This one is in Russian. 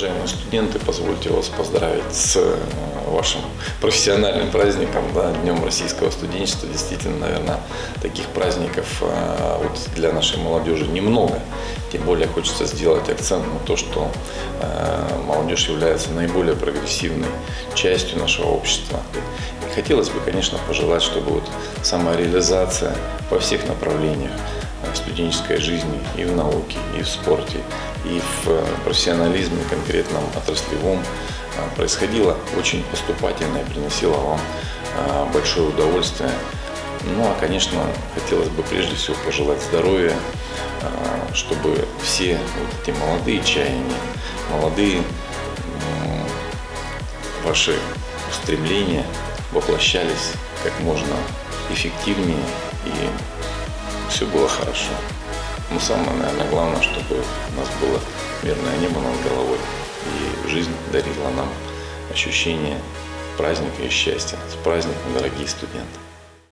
Уважаемые студенты, позвольте вас поздравить с э, вашим профессиональным праздником, да, Днем российского студенчества. Действительно, наверное, таких праздников э, вот для нашей молодежи немного. Тем более хочется сделать акцент на то, что э, молодежь является наиболее прогрессивной частью нашего общества. И хотелось бы, конечно, пожелать, чтобы вот самореализация во всех направлениях студенческой жизни и в науке, и в спорте, и в э, профессионализме конкретном отраслевом э, происходила очень поступательно и приносила вам э, большое удовольствие. Ну а, конечно, хотелось бы прежде всего пожелать здоровья, чтобы все вот эти молодые чаяния, молодые ваши устремления воплощались как можно эффективнее и все было хорошо. Но самое, наверное, главное, чтобы у нас было мирное небо над головой. И жизнь дарила нам ощущение праздника и счастья. С праздником, дорогие студенты!